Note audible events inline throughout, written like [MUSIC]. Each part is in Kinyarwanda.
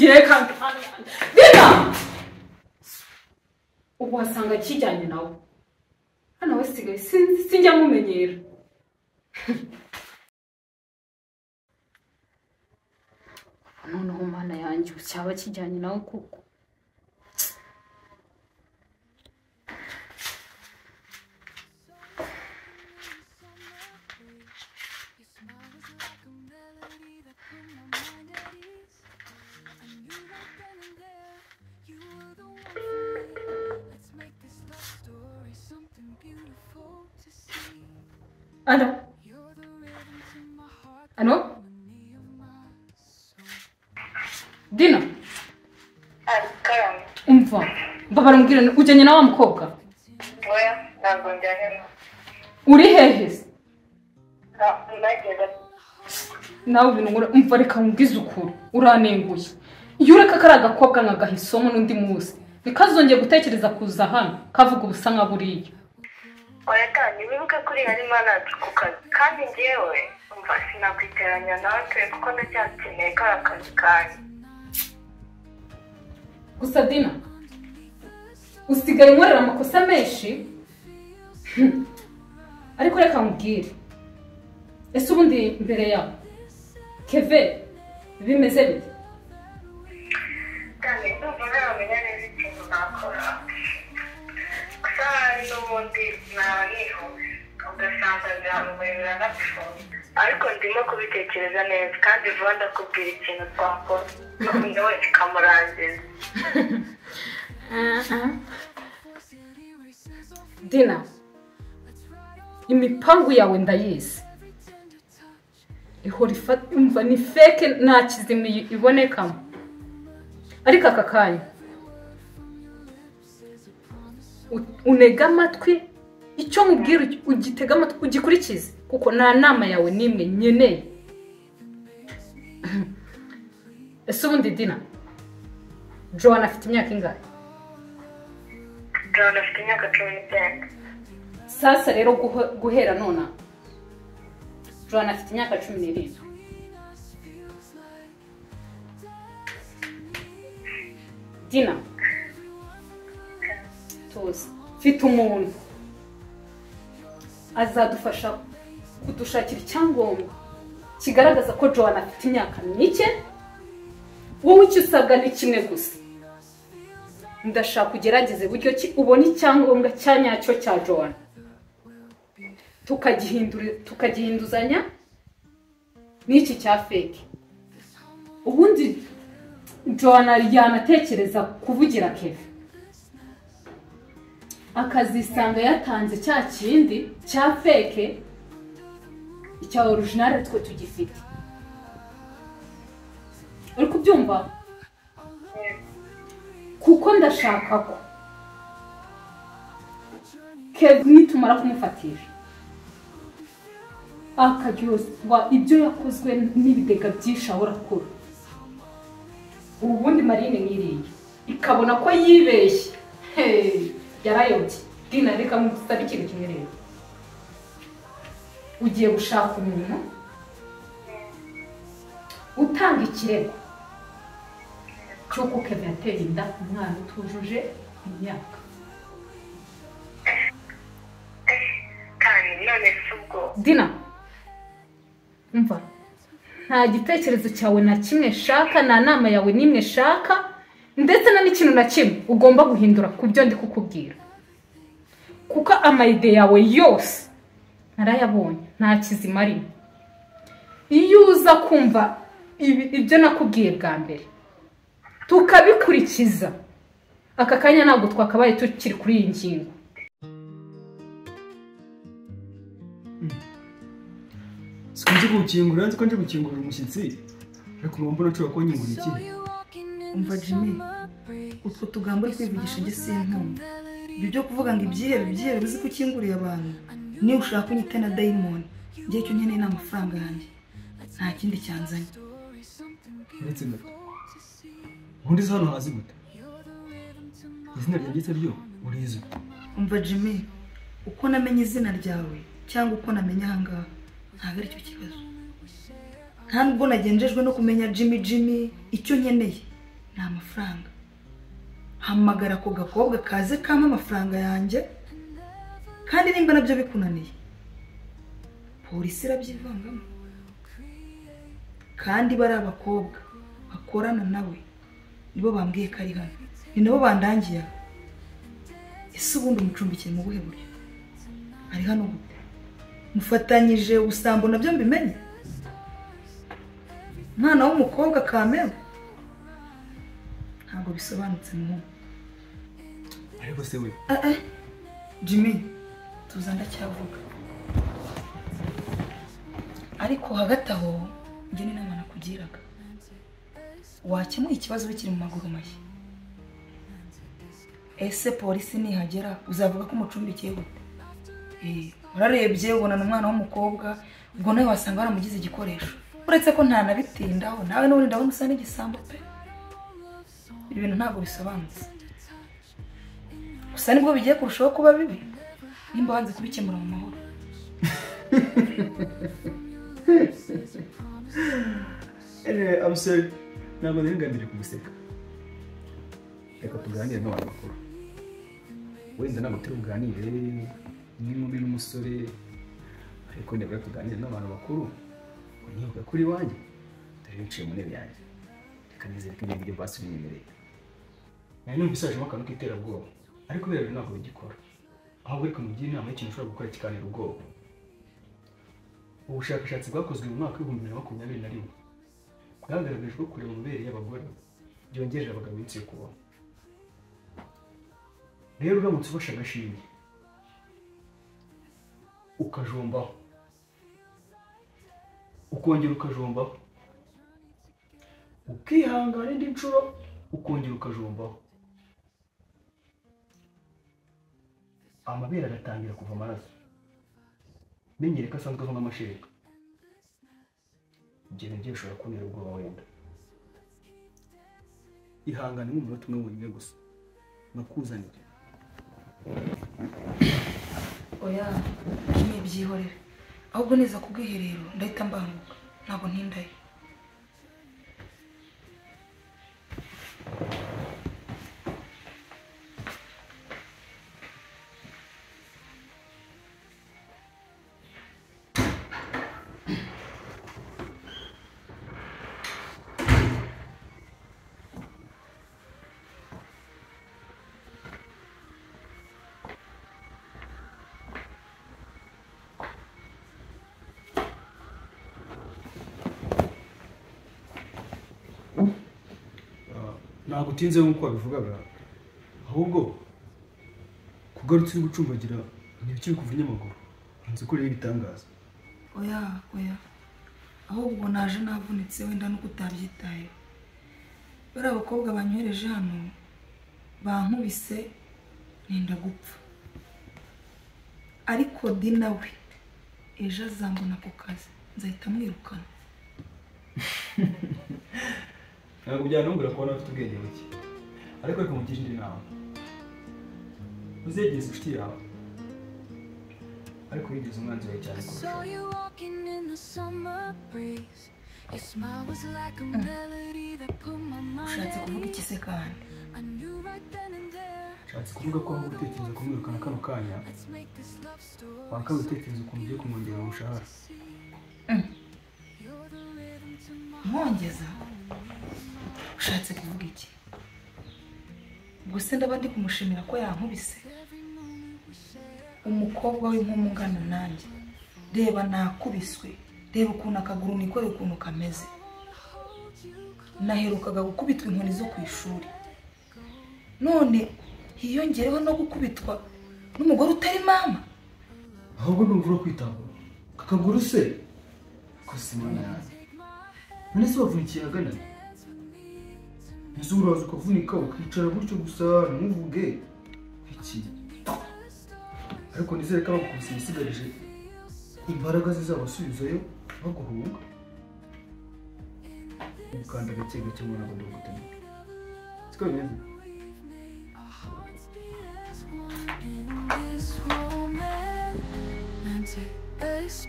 igihe kandi dina! Ubu wasanga kijyanye nawe. Hano we sigaye sinjya mumenyera [LAUGHS] noneho mana yanjye cyaba kijyanye nawe kuko alo alo dina umva mbabara mbwira ujyanye na wa mukobwa oya ntabwo njyanye uri hehe se nawe ibintu nkora umva reka nkubwize ukuri uranenguye iyo ureka kari agakobwa nkagaha isomo n'undi munsi ntikazongere gutekereza kuza hano kavuga ubusa nka buriya. Kandi wibuke kuri hari manaje ku kazi kandi njyewe umva sinakwiteranya nawe pe kuko ndacyakeneye kari akazi kanjye gusa dina usigaye unkorera amakosa menshi ariko reka nkubwire ese ubundi imbere yawe keve bimeze bite kandi ndumva ntamenya neza ikintu nakora n'ubundi nanihuye ugasanga biramugoye biranapfuye ariko ndimo kubitekereza neza kandi vuba ndakubwira ikintu twakora n'ubundi we kikamurangiza dina imipangu yawe ndayizi ihora ifata umva ni feke nta kizima ibonekamo ariko aka kanya unega amatwi icyo nkubwira ugi- ugitega amatwi ugikurikize. Kuko nta nama yawe n'imwe nkeneye. Ese ubundi dina? Joan afite imyaka ingahe? John afite imyaka cumi n'icyenda. Sasa rero guhe- guhera nona. Joan afite imyaka cumi n'irindwi. Dina. Tuzi mfite umuntu. Azadufasha kudushakira icyangombwa. Kigaragaza ko joan afite imyaka mike. Wowe icyo usabwa ni kimwe gusa. Ndashaka ugerageze buryo ki ubona icyangombwa cya nyacyo cya tukagihindura tukagihinduzanya n'iki cya feke ubundi joana yanatekereza kuvugira keve akazisanga yatanze cya kindi cya feke icya orujinali twe tugifite. Uri kubyumva? Kuko ndashaka ko nitumara kumufatisha. Akaryozwa ibyo yakozwe n'ibigega byinshi ahora akora. Ubundi marine nk'iriya ikabona ko yibeshye. Yarayobye dina reka musabe ikintu kimwe rero ugiye gushaka umuntu utanga ikirego cy'uko keve yateye inda umwana utujuje imyaka dina umva nta gitekerezo cyawe na kimwe shaka nta nama yawe n'imwe shaka ndetse na n'ikintu na kimwe ugomba guhindura ku byo ndi kukubwira. Kuko amayide yawe yose narayabonye nta kizima arimo. Iyo uza kumva ibyo nakubwiye bwa mbere tukabikurikiza. Aka kanya ntabwo twakabaye tukiri kuri iyi ngingo. Siko nzi gukingura nzi ko nje gukingurira umushyitsi. Ariko mbona nshobora kuba nyungura iki? Umva jimmy. Utwo tugambo uri kwivugisha njye sinkumva ibyo byo kuvuga ngo ibyihebe ibyihebe uzi ko ukinguriye abantu. Niba ushaka unyite na dayimoni igihe cyo nkeneye ni amafaranga yanjye. Nta kindi cyanzanye. Ndetse gato ubundi hano hazi gute? Izina ryanjye se ryo? Urizi umva jimmy uko namenye izina ryawe cyangwa uko namenye ahangaha ntabwo ari cyo kibazo. Nta nubwo nagenjejwe no kumenya jimmy jimmy icyo nkeneye. Ni amafaranga. Hamagara ako gakobwa kaze kampa amafaranga yanjye kandi nimba na byo bikunaniye. Polisi irabyivangamo. Kandi bari abakobwa bakorana nawe nibo bambwiye ko ari hano. Ni nabo bandangiye ese ubundi umucumbikiye mu buhe buryo? Ari hano gute? Mufatanyije ubusambo na byo mbimenye? Umwana w'umukobwa kamewe ntabwo bisobanutse muhungu ariko se we? Eh, eh, jimmy tuza ndacyavuga. Ariko hagati aho njye n'inama nakugiraga wakemuye ikibazo bikiri mu maguru mashya? Ese polisi nihagera? Uzavuga ko umucumbikiye gute? Eh, urarebye ubonana umwana w'umukobwa ubwo nawe wasanga waramugize igikoresho. Uretse ko ntanabitindaho nawe n'ubundi ndabona usa n'igisambo pe. Ibi bintu ntabwo bisobanutse gusa ni bwo bigiye kurushaho kuba bibi nimba wanze kubikemura mu mahoro sorry. Ntabwo ngambiriye kuguseka. Reka tuganire n'abantu bakuru. Wenda ntabwo turi buganire n'inkumi n'umusore, ariko nibura tuganire n'abantu bakuru. Nibuka kuri wanjye, dore wicaye mu ntebe yanjye. Reka nizere ko ibyo ngibyo basi binyemereye. Nari numvise hajemo akantu k'iterabwoba, ariko biriya bintu ntabwo bigikora. Ahubwo reka mugire inama y'ikintu ushobora gukora kikanira ubwoba. Ubushakashatsi bwakozwe mu mwaka w'ibihumbi bibiri na makumyabiri na rimwe. Bwagaragaje ko kureba amabere y'abagore byongerera abagabo iminsi yo kubaho rero uramutse ufashe agashinge ukajombaho. Ukongera ukajombaho. Ukihangana indi nshuro ukongera ukajombaho. Amabere agatangira kuva amaraso. Menyere ko asanzwe avamo amashereka ibyo bintu byose ushobora kubera ubwoba wenda. Ihangane nk'umunota umwe wonyine gusa. Nakuzanire. Oya ntibyihorere ahubwo niza ku bwiherero ndahita mbanguka ntabwo ntindaye ntabwo utinze nk'uko wabivugaga ahubwo kugarutse uri gucumbagira ni ibiki bikuva inyamaguru nzi ko rero ibitangaza. Oya oya. Ahubwo naje navunitse wenda nuko utabyitayeho. Bariya abakobwa banyohereje hano bankubise nenda gupfa. Ariko di nawe ejo azambona ku kazi. Nzahita mwirukana. [LAUGHS] ntabwo byanungura kubona ufite ubwenge buke ariko reka mugire indi nama uzegeze inshuti yawe ariko wigeze umwanzi wawe cyane kurushaho ushatse kuvuga iki se kandi ashatse kuvuga ko aho gutekereza kumwirukana kano kanya waka gutekereza ukuntu ugiye kumwongera umushahara mwongeza ushatse kuvuga iki? Se ndaba ndi kumushimira ko yankubise. Umukobwa w'inkumi nanjye. Reba nakubiswe. Reba ukuntu akaguru nikoreye ukuntu kameze. Naherukaga gukubitwa inkoni zo ku ishuri. None hiyongereho no gukubitwa n'umugore utari mama. Ahubwo numva uri kwitabwaho kakaguru se? Kose yanjye none se wavunikiye ahagana ese uraza ukavunika ukicara gutyo gusa ntuvuge iki ariko nizere ko abagukubise bisigarije imbaraga zizabasubizayo baguhunga ukanda gake gake mwana ngo ndagutema siko bimeze in this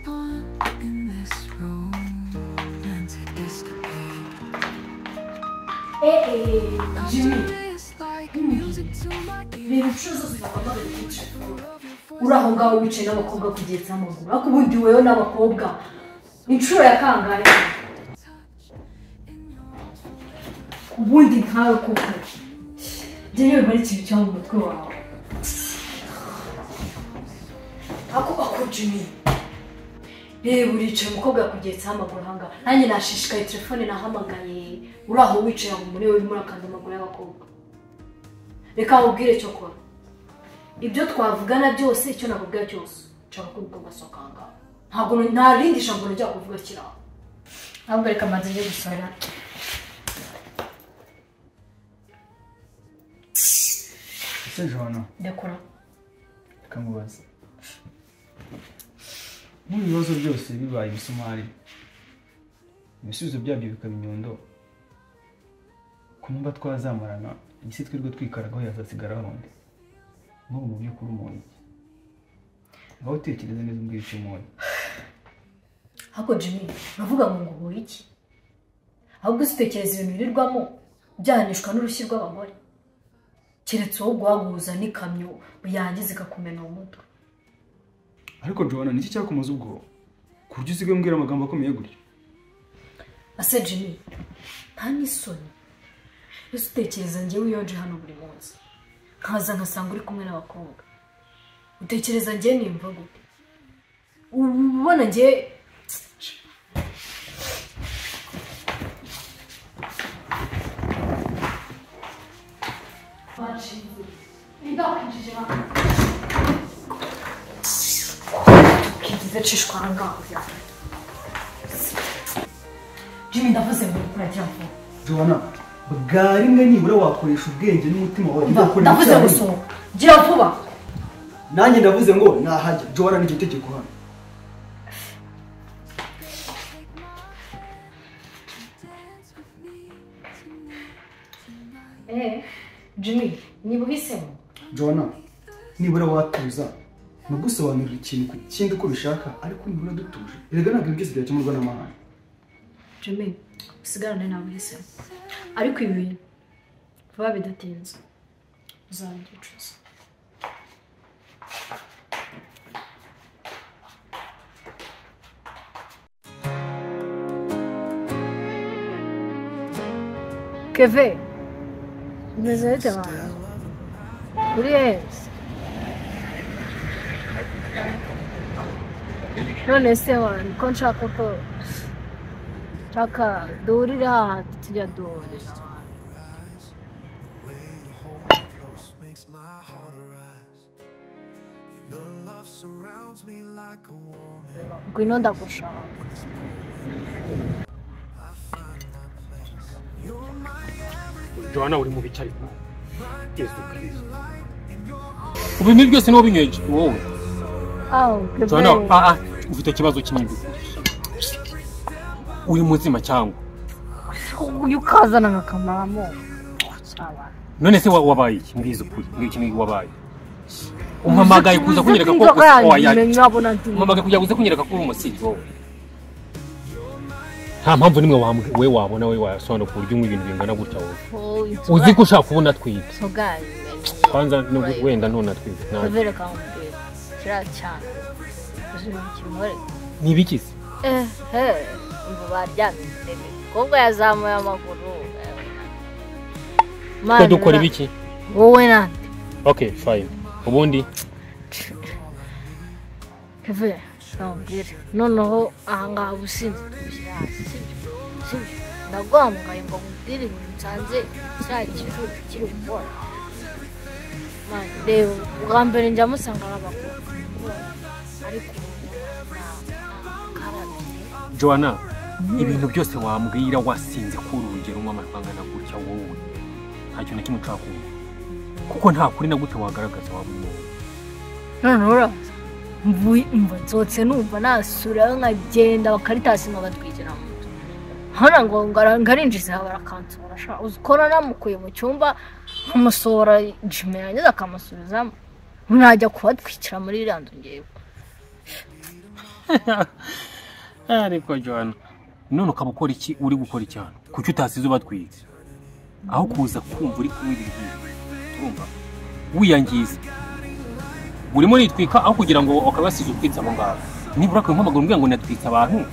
eee jimmy reba inshuro zose zakwamagana igice uri aho ngaho wicaye n'abakobwa kugetsa amaguru ariko ubundi wewe n'abakobwa inshuro ya kangahe ubundi nkawe kuko njye niba ari ikintu cyo mu mutwe wawe. Ako ako jimmy. Reba uricaye umukobwa yakugetseho amaguru ahangaha nanjye nashishikaye telefone nahamagaye. Uri aho wicaye aho muri urimo urakanda amaguru y'abakobwa. Reka nkubwire cyo kora ibyo twavugana byose icyo nakubwira cyose nshaka ko ubwo gasohoka ahangaha ntabwo nta rindi jambo kuvuga kiri aho ahubwo reka mbanze njye gusora. Ese jona ndakora reka mubaze nk'ibibazo byose bibaye ibisumari ibisubizo byabyo bikaba inyundo. Kumva twazamarana isi twirwe twikaragaho yazasigara undi nk'ubu mu by'ukuri umuntu iki? Utekereza neza umbwira icyo umuntu. Hako jimmy uravuga ngo uhuye iki? Ahubwo utekereza ibintu birirwamo byahanishwa n'urushyi rw'abagore. Keretse wowe guhaguza n'ikamyo yangiza ikakumena mu mutwe. Ariko jona niki cyakomoza ubwoba ku buryo usigaye umbwira amagambo akomeye gutyo. Ase jimmy. Nta n'isoni. Ese utekereza njyewe uyonje hano buri munsi. Nkaza nkasanga uri kumwe n'abakobwa. Utekereza njyewe nimva gute? Uba ubona njyewe kigize cishwa ahangaha jimmy ndavuze ngo uragira vuba jona bwa rimwe nibura wakoresha ubwenge n'umutima wawe ndavuze icyarimwe. gusohoka gira vuba nanjye ndavuze ngo nahajya jona ni itegeko hano jimmy niba uhisemo jona nibura watuza nugusobanurira ikintu ku kindi uko ubishaka ariko nibura dutuje. Erega ntabwo ibi byose byakemurwa n'amahane. Jimmy usigarane nawe uhisemo ariko ibi vuba bidatinze. Uzabyicuza keve umeze bite abantu. Uri heza. Unasema nkoncha koko taka dorira tujya dorira ngwino ndagushaka joana uri mu bica ariko yesu kirisito ubimwe byose ni wowe wowe keve ah ah ufite ikibazo kinini? Uri muzima cyangwa uyu ukazana nkakamaramo none se wa- wabaye iki mbizi ukuri ikintu wabaye umpamagaye kuza kunyereka ko umpamagaye kugira kuza kunyereka ko uri umusinzi wowe nta mpamvu nimwe we wabona we wasobanura ku buryo ibintu bingana gutya wowe uzi ko ushaka kubona atwite kwanza wenda ntunatwite nta- ikimore ni ibiki se ehe umva baryamye umukobwa yazamuye amaguru twe dukora ibiki wowe nande okay fine ubundi keve ntabwire noneho ahangaha ubusinzi tubushyira hasi sibyo ndaguhamagaye ngo nkubwire ibintu nsanze cya kijuju kiri gukora reba ubwa mbere njya musanga ari abakobwa ariko joanna ibintu byose wambwira wasinze kuri urugero unywa amafaranga na gutya wowe nta kintu na kimwe ushaka kumva kuko nta kuri na gute wagaragaza waba uri wowe none uraza mvuye mva nzotse numva nasura nkagenda bakaritasi nkabatwikira mu nzu hano ngo ngarinjiza barakansura uzi ko namukuye mu cyumba nkamusohora jime yangiza akamusubizamo najya kubatwikira muri iriya nzu ngewe [LAUGHS] ariko joanna none ukaba ukora iki uri gukora icyane kuki utasize ubatwitse aho kuza kumva uri kunywa ibintu urumva? Wiyangiza. Urimo nitwika aho kugira ngo ukaba wasize utwitse abo ngabo. Nibura akaba mpamagara umbwira ngo natwitse abantu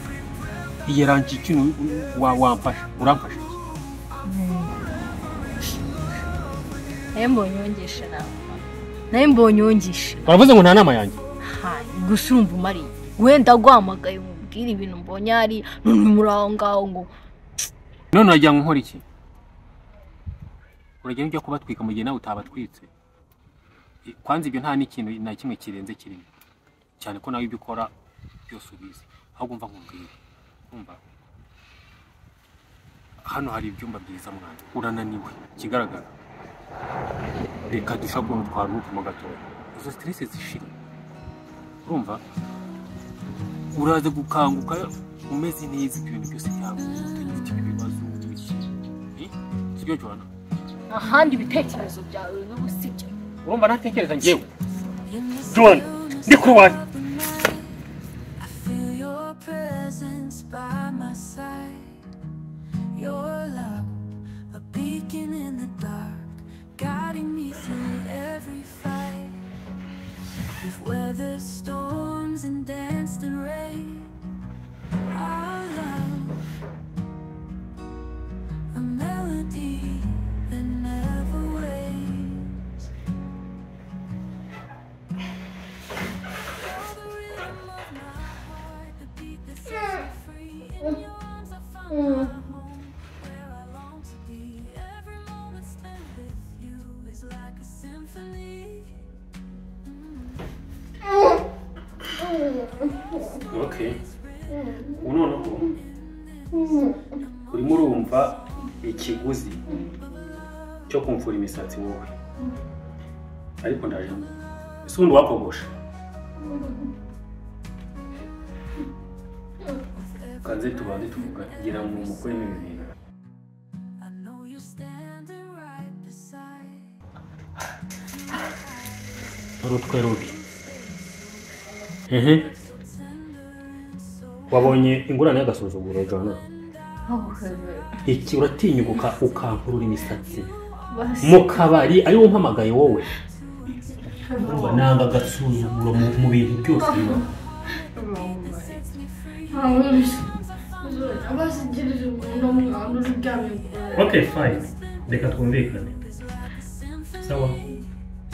iyeranje ikintu wa- wamfasha uramfasha iki? Nawe mbonye wongesha nawe nawe mbonye wongesha baravuze ngo nta nama yanjye? Gusa urumva umariye wenda aguhamagaye umubwire ibintu mbonye hari none muri aho ngaho ngo. None uragira ngo nkore iki? Uragira ujya kubatwika mu gihe nawe utabatwitse? Kwanza ibyo nta n'ikintu na kimwe kirenze kirimo. Cyane ko nawe ibyo ukora byose ubizi. Ahubwo umva nkubwire. Umva. Hano hari ibyumba byiza mwana urananiwe. Ikigaragara reka dushobora kubona twaruhukamo gatoya izo stress zishira urumva uraza gukanguka umeze neza ibyo bintu byose byawe. Ufite ibibazo Eh? sibyo Joanna? Ahandi ibitekerezo byawe n'ubu si byo urumva ntatekereza njyewe? Joanna ndi kuri wanjye cyo kumfura imisatsi wowe ariko ndaje. Ese ubundi wakogosha? Kanze tubanze tuvuga ngira ngo mukoremo ibi bintu I know you're standing right beside. urutwe rubi wabonye ingurane y'agasuzuguro jana iki uratinyuka ukankurura imisatsi mu kabari ari wo mpamagaye wowe nanga agasuzuguro mu, bintu byose. Bibaho okay fine. Reka twumvikane. Sawa.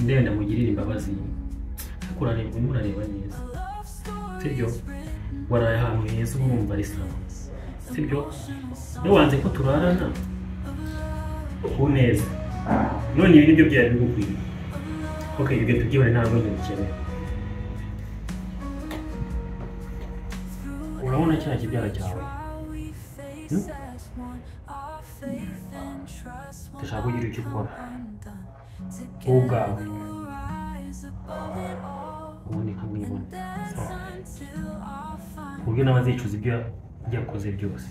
Ndenda mugirire imbabazi. Ariko urareba urimo urareba neza. Sibyo? Waraye ahantu heza urumva ari sawa. Sibyo iyo wanze ko turarana ku neza none ibi ni byo byari bigukwiye okay ibyo tubyibone nta rwego bikeneye urabona kiriya kibyara cyawe Hmm? ndashaka kugira icyo ukora wowe ubwawe ubundi nkamwibona sawa ku buryo nawe azicuza ibyo yakoze byose